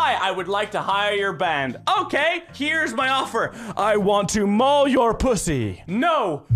Hi, I would like to hire your band. Okay, here's my offer. I want to maul your pussy. No.